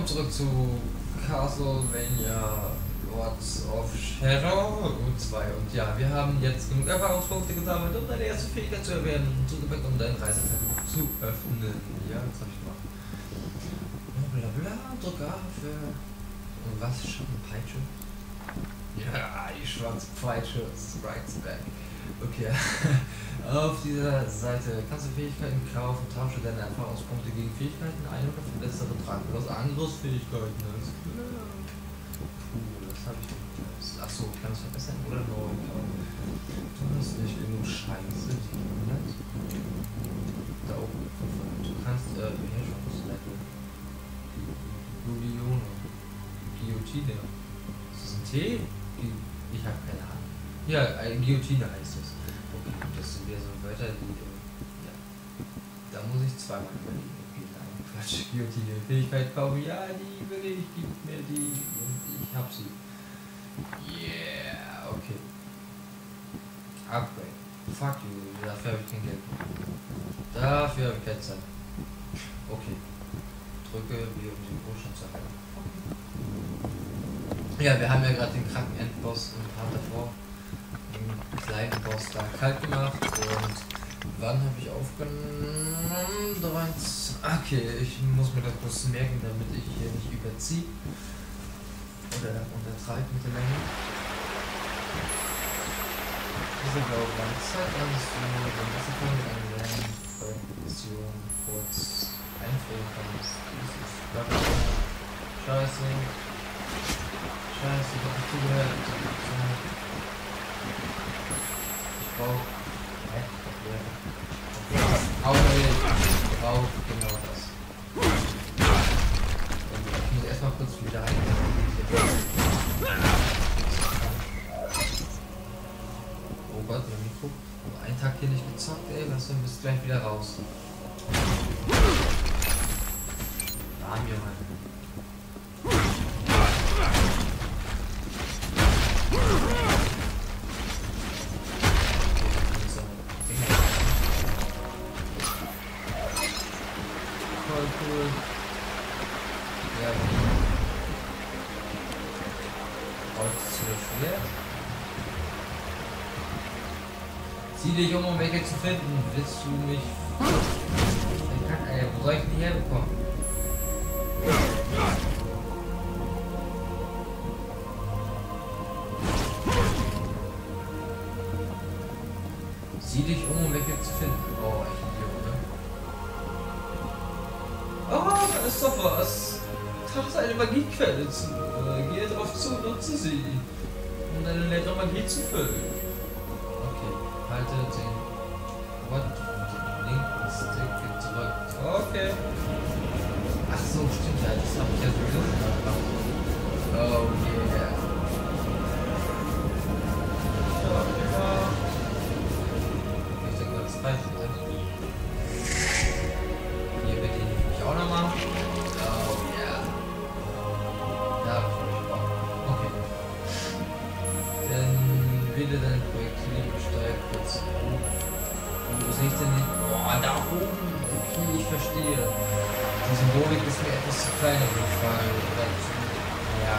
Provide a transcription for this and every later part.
willkommen zurück zu Castlevania Lords of Shadow 2. Und ja, wir haben jetzt genug Erfahrungspunkte gesammelt, um deine erste Fähigkeit zu erwerben, zugeweckt, um dein Reiseversuch zu öffnen. Ja, das habe ich gemacht. Bla bla, drück A für. Und was? Schattenpeitsche? Ja, die schwarze Peitsche strikes back. Okay. Auf dieser Seite kannst du Fähigkeiten kaufen, tausche deine Erfahrungspunkte gegen Fähigkeiten ein oder verbessere Trank aus Angriffsfähigkeiten. Alles klar. Cool, das habe ich nicht. Achso, kann es verbessern oder neu kaufen. Du hast nicht genug Scheiße, die Da oben. Du kannst, äh, das? Guillaume. Guillotine. Ist das ein T? Ich habe keine Ahnung. Ja, äh, Guillotine heißt Wörter, die. Äh, ja. Da muss ich zweimal überlegen. Okay, nein, Quatsch. Guillotine. Fähigkeit kaufen. Ja, die will ich. Gib mir die. Und ich hab sie. Yeah, okay. Upgrade. Fuck you. Dafür habe ich kein Geld. Dafür habe ich keine Zeit. Okay. Drücke, wie um den Großstand zu halten. Ja, wir haben ja gerade den kranken Endboss im Part davor kleinen Boss da kalt gemacht und wann habe ich aufgenommen? 13. Okay, ich muss mir das kurz merken, damit ich hier nicht überziehe oder untertreibe mit der Länge. Diese blaue Zeit kannst du den Wasserfall mit einer Lernprojektion kurz einfrieren kannst. Dieses Scheiße. Scheiße, ich hab nicht zugehört brauche. Hä? Muss erstmal kurz wieder rein. Oh Gott, mein Mikro. Einen Tag hier nicht gezockt, ey, was du bist gleich wieder raus. Arm, Junge. Dich um, um welche zu finden. Willst du mich... Ey, wo soll ich die herbekommen? Sieh dich um, um welche zu finden. Oh, ich Idiot, ne? Oh, da ist doch was. Trachte eine Magiequelle zu. Äh, gehe darauf zu, nutze sie. Um deine leere Magie zu füllen halte den What? Den linken Stick gedrückt. Okay. Ach so, stimmt ja, das habe ich ja sowieso. Die Symbolik ist mir etwas zu klein auf jeden Fall. Ja,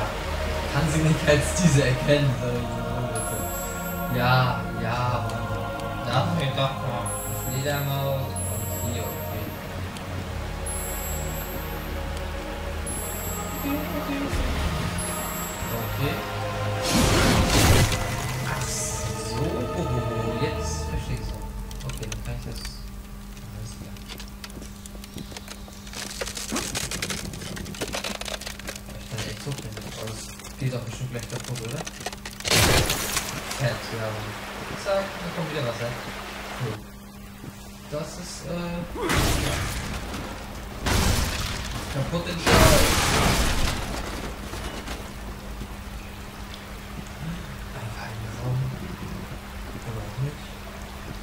kann sie nicht als diese erkennen. Ja, ja, Mann. Wir doch mal Fledermaus und hier, okay. Okay. geht doch bestimmt gleich kaputt, oder? Ja. Zack, da kommt wieder Wasser. Cool. Das ist, äh... Kaputt in Schau.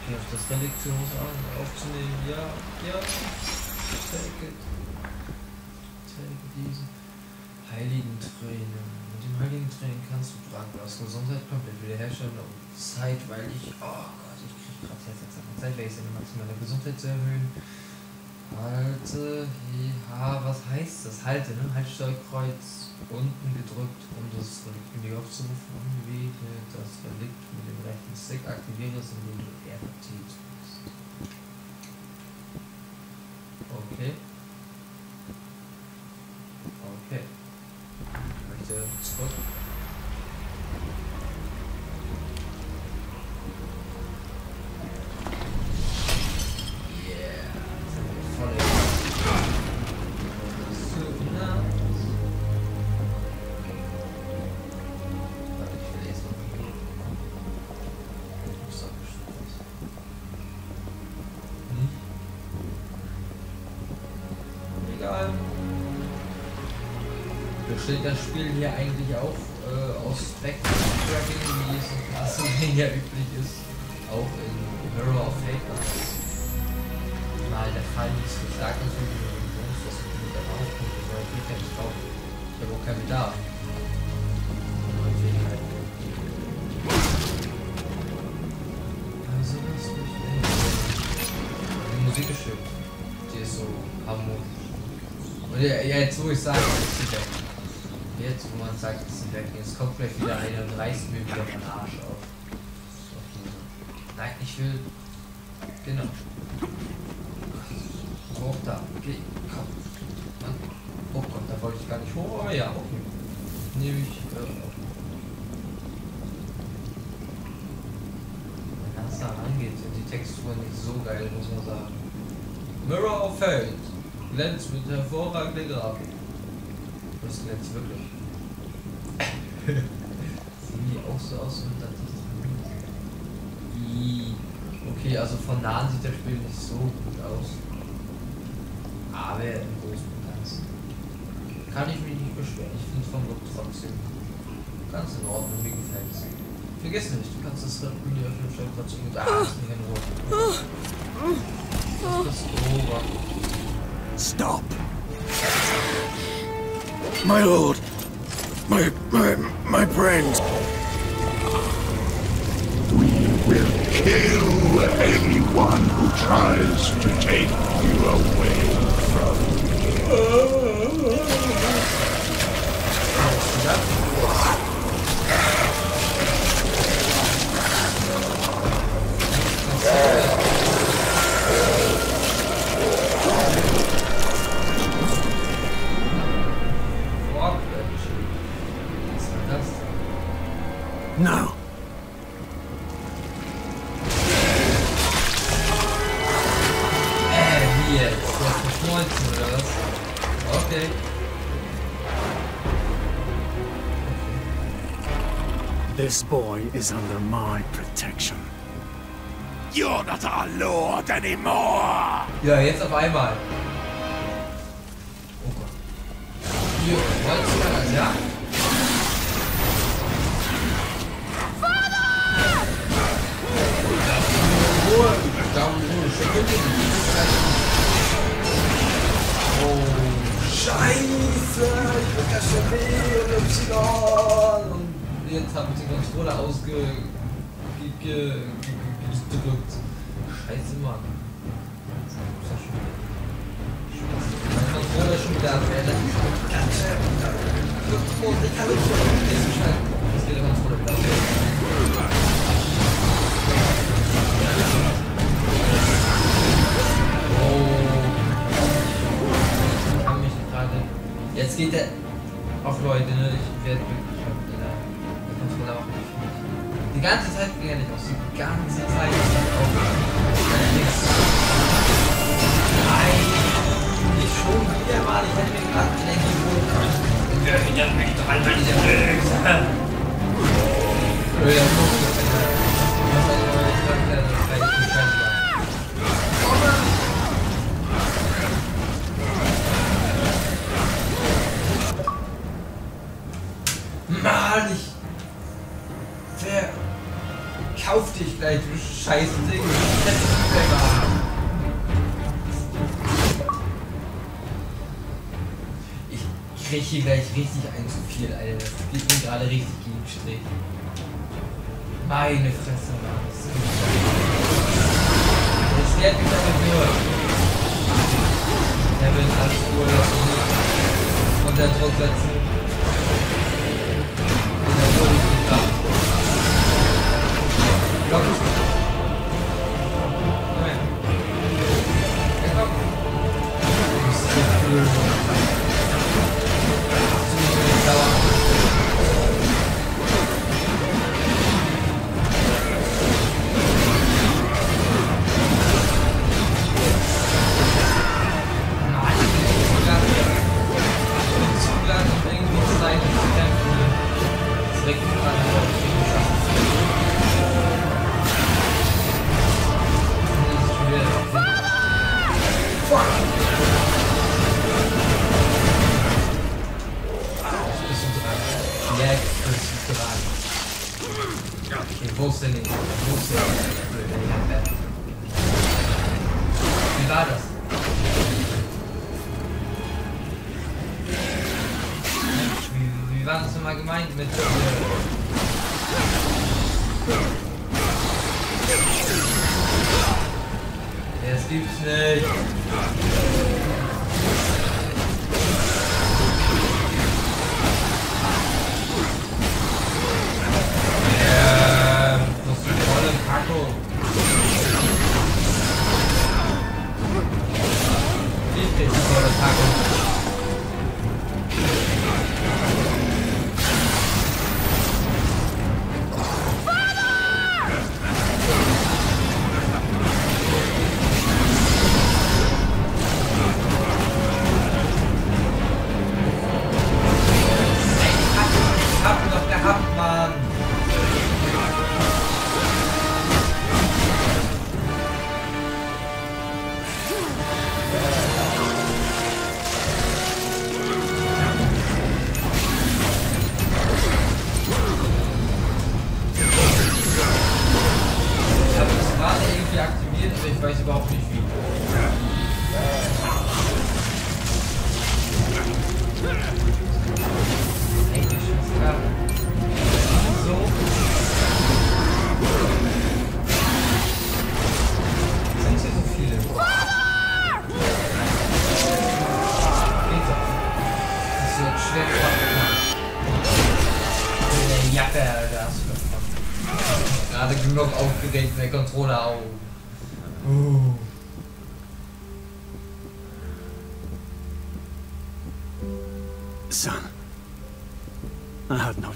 auf das Reliktions aufzunehmen. Ja, ja. Take it. Take diese heiligen Tränen dem Heiligen Training kannst du Trank aus Gesundheit komplett wiederherstellen und zeitweilig, oh Gott, ich krieg gerade jetzt extra Zeit, welches eine maximale Gesundheit zu erhöhen. Halte, ja, was heißt das? Halte, ne? Halt Steuerkreuz unten gedrückt, um das Relikt wieder aufzurufen. Umwege das Relikt mit dem rechten Stick, aktiviere es, indem du RT tust. Okay. Okay. Ich möchte zurück. Besteht das Spiel hier eigentlich auch äh, aus Backtracking, wie es in Castlevania üblich ist? Auch in Mirror of Fate mal der Fall nicht so stark ist wie du wohnst, dass du mit Erfahrungspunkte so viel kennst, glaube ich. Ich habe auch keinen Bedarf. an neuen Fähigkeiten. Also, was mich Die Musik ist schön. Die ist so harmonisch. Und ja, ja, jetzt wo ich sage, ist sie weg. Jetzt wo man sagt, ist sie weg. Jetzt kommt vielleicht wieder eine und reißt mir wieder den Arsch auf. Nein, ich will. Genau. Hoch da. Okay, komm. Mann. Oh Gott, da wollte ich gar nicht hoch. Oh ja, okay. Nehme ich. Äh. Wenn das da rangeht, sind die Texturen nicht so geil, muss man sagen. Mirror of Fate. Glänzt mit hervorragender Grafik. Das glänzt wirklich. Sehen die auch so aus, und das ist I- Okay, also von nahen sieht das Spiel nicht so gut aus. Aber im Großen und Ganzen kann ich mich nicht beschweren. Ich finde es vom Look trotzdem ganz in Ordnung. Mir gefällt es. Vergiss nicht, du kannst das Menü öffnen, stell trotzdem mit mir in Ruhe. Das ist over. Stop! My lord! My, my, my friends! We will kill anyone who tries to take you away from Vorquetschen. Äh, wie jetzt? Du hast geschmolzen oder was? Okay. This boy is under my protection. You're not our lord anymore! Ja, jetzt auf einmal. Oh Gott. Hier, Holzfäller, ja? Ruhe, Daumen Ruhe, Sekunde. Oh, Scheiße, ich bin ja schon W und Y. Und jetzt habe ich den Controller ausge... ge- ge- ge- gedrückt. Scheiße, Mann. Das mein Controller ist schon wieder am Ende. Ganz schnell. Ich kann nicht so schnell. Jetzt geht der Controller wieder Jetzt geht der. Auch Leute, ne? Ich werde wirklich schon wieder. Der Controller nicht für mich. Die ganze Zeit ging er nicht aus. Die ganze Zeit ist er auch nichts. Nein! Nicht schon wieder mal. Ich hätte mir gerade Energie holen können. Wer hindert mich dran, wenn ich Öh, ja, so. Verkauf dich gleich, du scheiß Ding. Ich krieg hier gleich richtig ein zu viel, Alter. Das geht mir gerade richtig gegen den Strich. Meine Fresse, Mann. Das erklärt mich aber nur. Er will alles lassen. Unter Druck setzen. Äh, das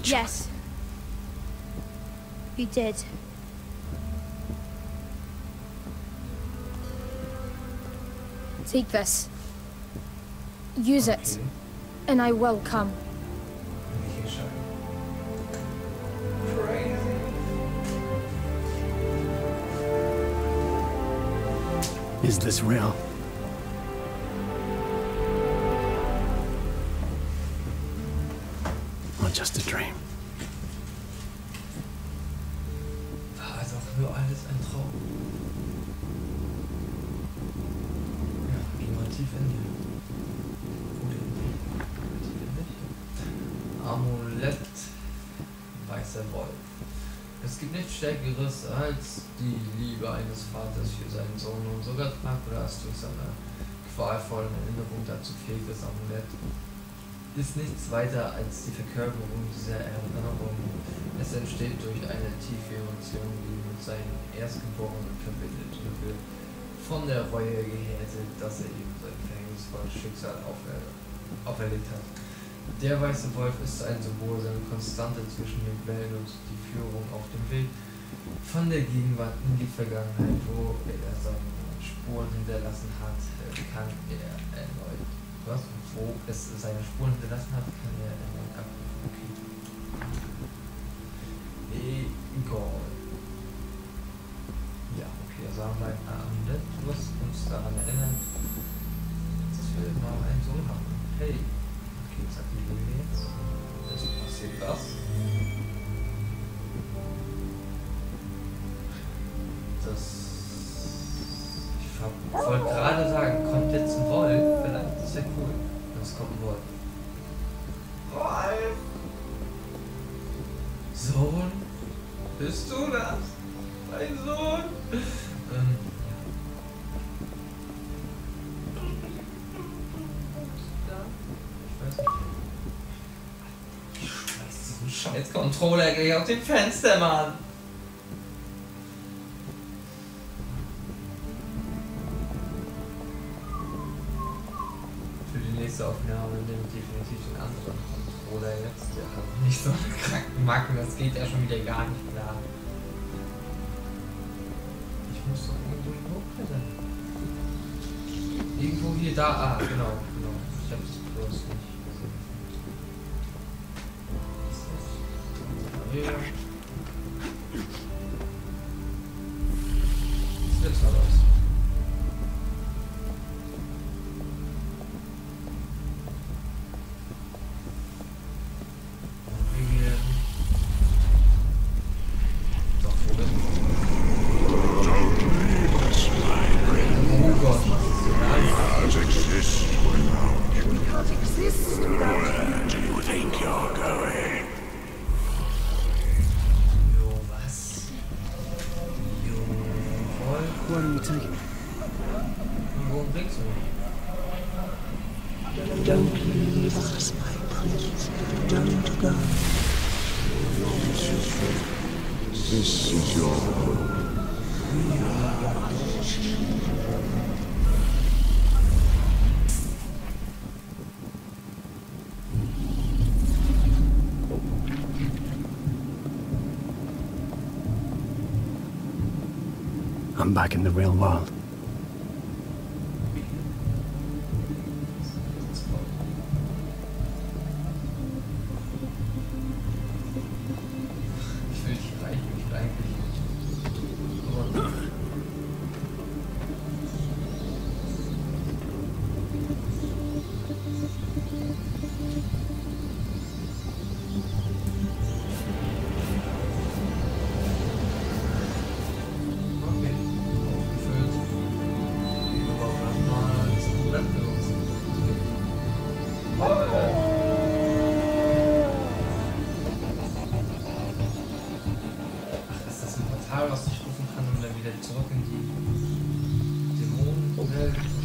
Yes. You did. Take this. Use okay. it, and I will come. Is this real? Just a dream? War doch nur alles ein Traum. Ja, geh mal tief in die. Oder in dich. Amulett. Weißer Wolf. Es gibt nichts Stärkeres als die Liebe eines Vaters für seinen Sohn und sogar Dracula's durch seine qualvollen Erinnerung dazu fähig, das Amulett ist nichts weiter als die Verkörperung dieser Erinnerung. Es entsteht durch eine tiefe Emotion, die mit seinem Erstgeborenen verbindet und wird von der Reue gehärtet, dass er ihm sein verhängnisvolles Schicksal aufer auferlegt hat. Der weiße Wolf ist ein Symbol, seine Konstante zwischen den Wellen und die Führung auf dem Weg von der Gegenwart in die Vergangenheit, wo er seine Spuren hinterlassen hat, kann er erneut was? Wo es seine Spuren hinterlassen hat, kann er erneut abrufen. Okay. Egal. Ja, okay, also haben wir ein Amulett, was uns daran erinnert, dass wir mal einen Sohn haben. Hey. Controller gleich aus dem Fenster, Mann. Für die nächste Aufnahme nehme ich definitiv den anderen Controller jetzt. Der hat nicht so eine kranken Macken, das geht ja schon wieder gar nicht klar. Ich muss doch irgendwo hochklettern. Irgendwo hier da. Ah, genau, genau. Ich hab's bloß nicht das? Hier. Das Don't. This is your home. I'm back in the real world. Portal, was ich rufen kann, um dann wieder zurück in die Dämonenwelt?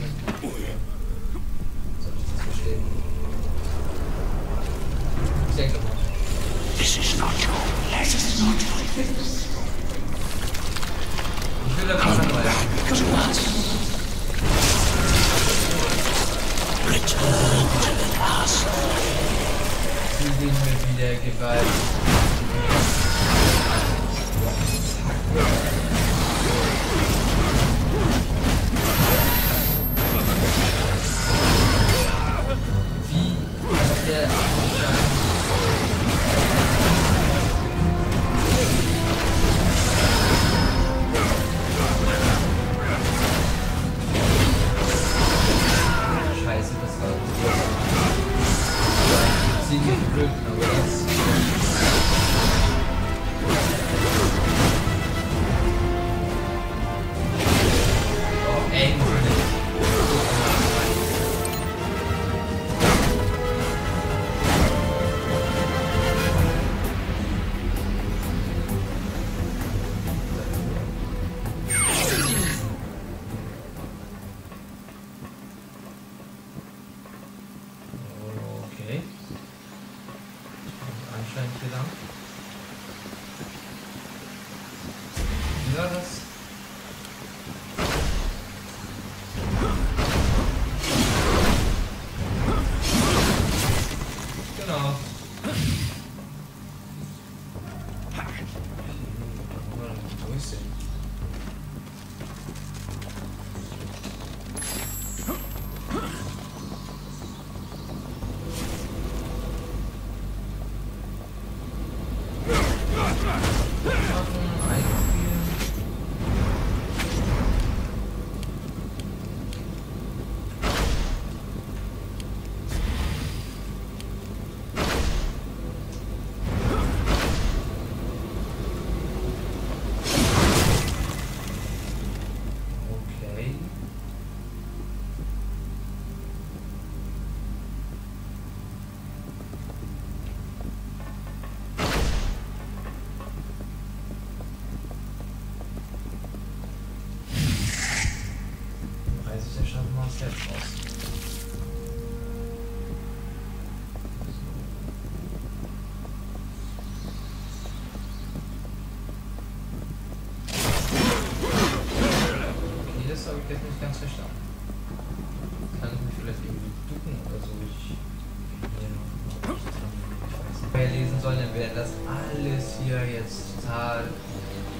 Wäre das alles hier jetzt total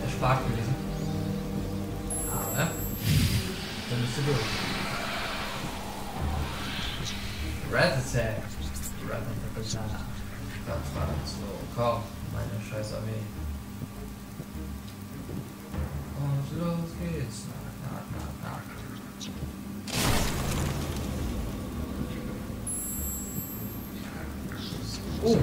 erspart gewesen. Aber dann du durch. Red Attack. Red Attack. Das war so. Komm, meine scheiß Armee. Und los geht's. Oh,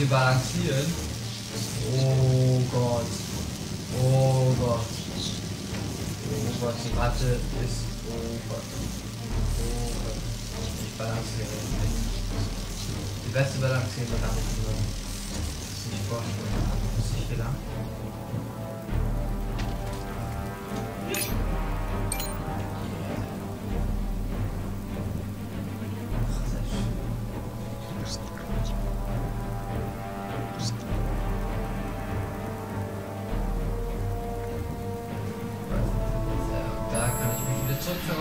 hier balancieren. Oh Gott. Oh Gott. Oh Gott, die Ratte ist. Oh Gott. Oh Gott. Ich balanciere nicht. Die beste Balancieren habe ich nur. Das ist nicht vorstellen. Das ist nicht gelangt.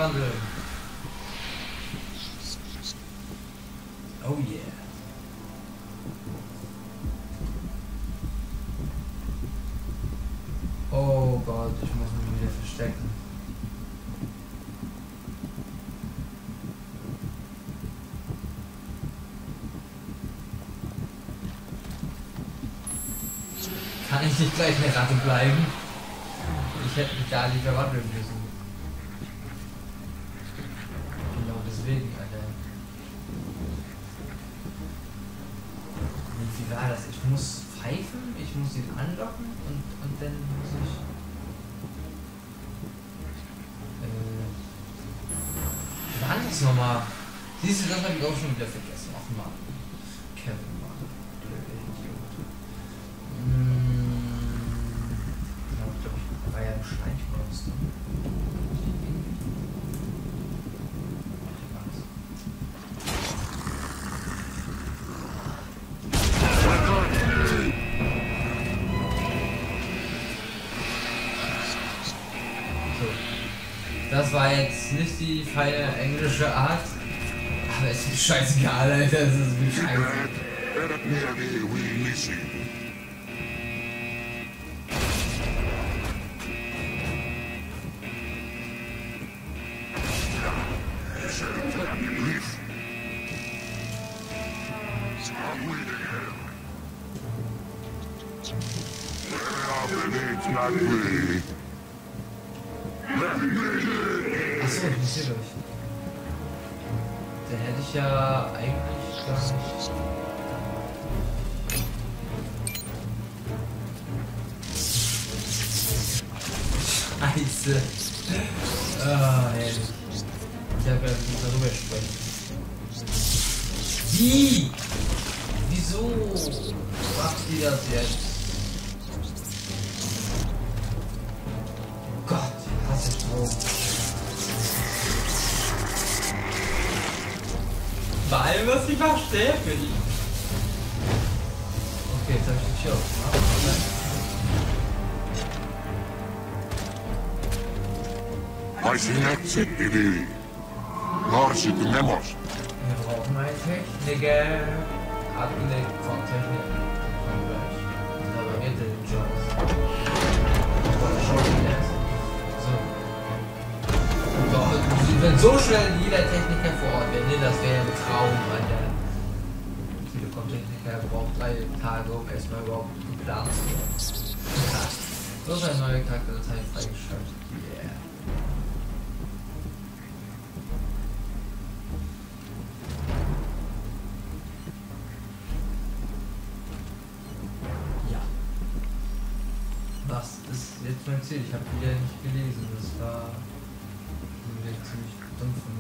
Zurückverwandeln. Oh yeah. Oh Gott, ich muss mich wieder verstecken. Kann ich nicht gleich eine Ratte bleiben? Ich hätte mich da nicht verwandeln müssen. Genau deswegen, Alter. Und wie war das? Ich muss pfeifen, ich muss ihn anlocken und, und dann muss ich. Äh, wie war das nochmal? Siehst du, das habe ich auch schon wieder vergessen. Ach man. Kevin, Mann. Blöde Idiot. Ja, ich glaube, ich war ja ein Schleichmonster. Die feine englische Art, aber es ist scheißegal, Alter, es ist wie scheiße. Dann hätte ich ja eigentlich gar nicht. Scheiße. Ah, herrlich. Ich habe ja nicht darüber sprechen. Wie? Wieso macht die das jetzt? Gott, ich hasse Strom. Narsit nemos. Wir brauchen eine Techniker. Abgelegt von Technik. Kommt gleich. Aber wir den Jobs. Oder schon wieder. So. Doch, wenn so schnell jeder Techniker vor Ort wäre, ne, das wäre ein Traum, Alter. Telekom-Techniker braucht drei Tage, um erstmal überhaupt geplant zu werden. Ja. So ist eine neue Charakterdatei freigeschaltet. Yeah. Mein Ziel? Ich habe wieder nicht gelesen. Das war ziemlich dumm von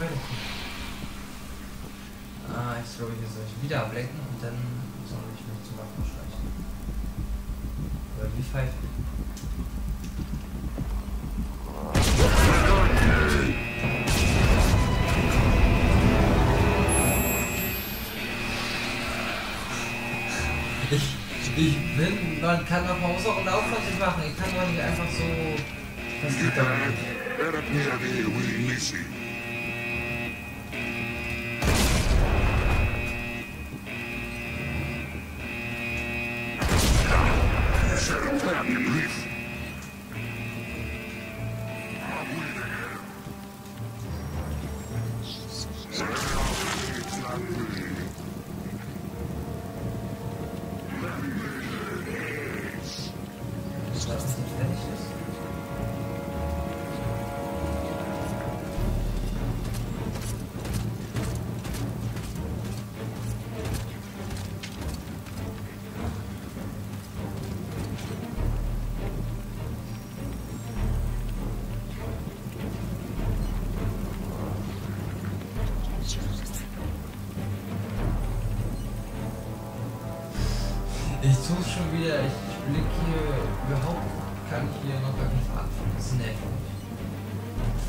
weiterkommen? Ah, ich glaube, hier soll ich wieder ablenken und dann soll ich mich zum Waffen schleichen. Oder wie pfeift? Ich, ich bin, man kann auf Hause auch Laufwand machen. Ich kann doch nicht einfach so. Das liegt daran. Era blicke hier überhaupt, kann ich hier noch gar nicht anfangen. Das nervt mich.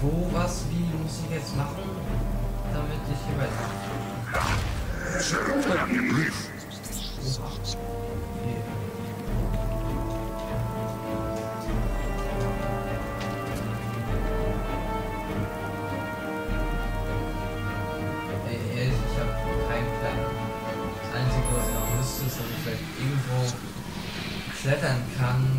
Wo, was, wie muss ich jetzt machen, damit ich hier weiter. Brief. Oha. Klettern kann. Ah,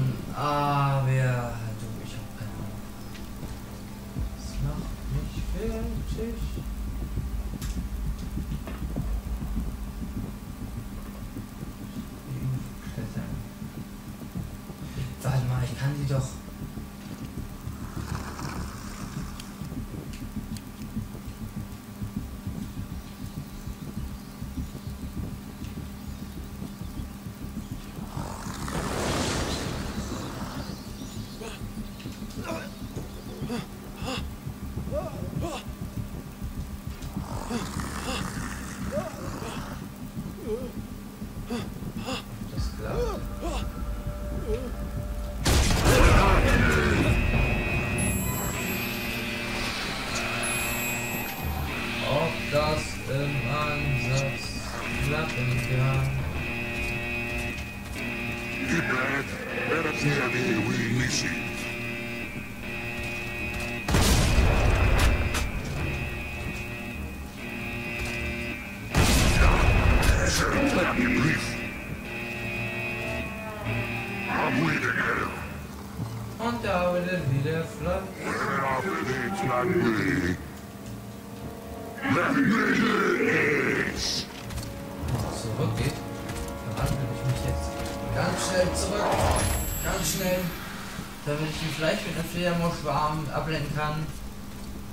Kann.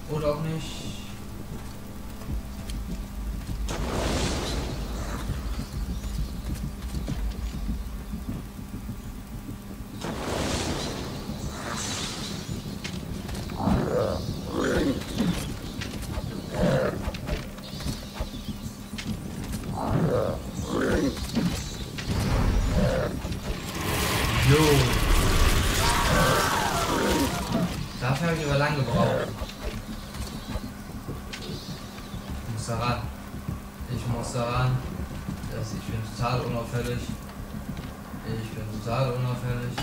Oder auch nicht. Jo. Dafür habe ich aber lang gebraucht. Ich muss da ran. Ich muss da ran. Das, ich bin total unauffällig. Ich bin total unauffällig.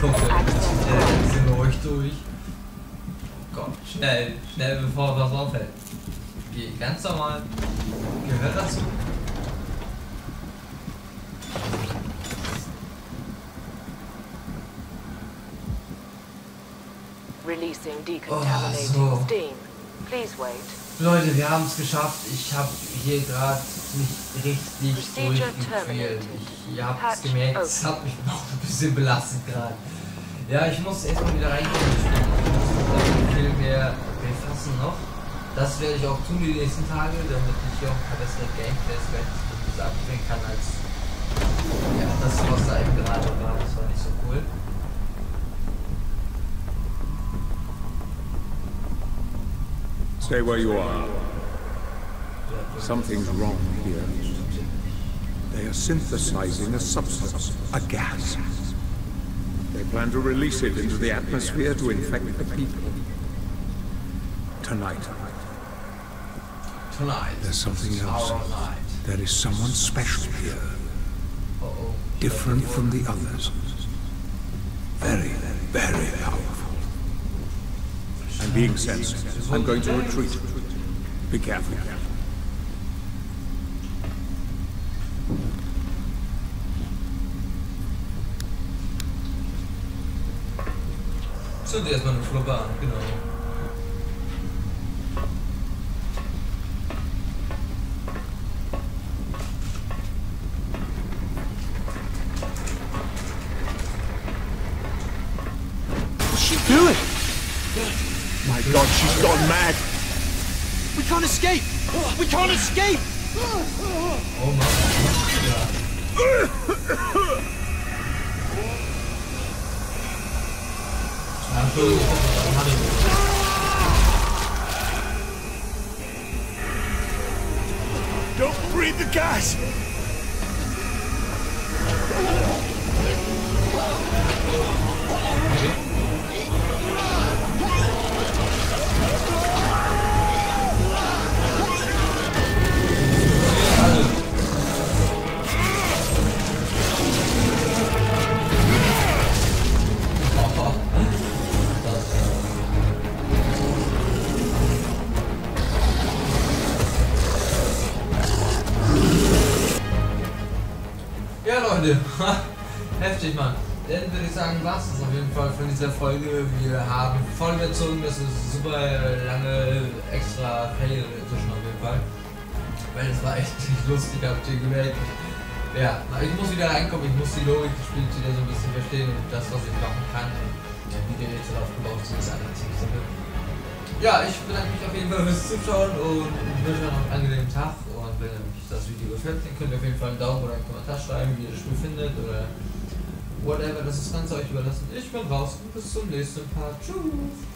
Guck, wir sind ruhig durch. Komm, schnell, schnell, bevor was auffällt. Geh ganz normal. Gehört dazu. Releasing decontaminating Oh, so. steam. Please wait. Leute, wir haben es geschafft. Ich habe hier gerade mich richtig terminated. Ich, ihr habt es gemerkt, es hat mich noch ein bisschen belastet gerade. Ja, ich muss erstmal wieder reinkommen. Ich muss viel mehr befassen noch. Das werde ich auch tun die nächsten Tage, damit ich hier auch ein paar bessere Gameplays abbringen kann als ja, das, was da eben gerade war. Das war nicht so cool. Stay where you are. Something's wrong here. They are synthesizing a substance, a gas. They plan to release it into the atmosphere to infect the people. Tonight, Tonight. there's something else. There is someone special here, different from the others. Very, very powerful. I'm being sensed. I'm going to retreat. Be careful. Zünd erstmal eine Fluppe an, genau. She's gone mad. We can't escape! We can't escape! Oh Mann. Ja. Ja, Entschuldigung, ich hatte Don't breathe the gas! Dieser Folge. Wir haben voll überzogen, das ist super lange extra Fail inzwischen auf jeden Fall. Weil es war echt lustig, habt ihr gemerkt. Ja, ich muss wieder reinkommen, ich muss die Logik des Spiels wieder so ein bisschen verstehen und das, was ich machen kann. Wie die Rätsel aufgebaut sind, ist eigentlich ziemlich simpel. Ja, ich bedanke mich auf jeden Fall fürs Zuschauen und wünsche euch noch einen angenehmen Tag. Und wenn euch das Video gefällt, dann könnt ihr auf jeden Fall einen Daumen oder einen Kommentar schreiben, wie ihr das Spiel findet oder whatever. Das ist ganz euch überlassen. Ich bin raus und bis zum nächsten Part. Tschüss.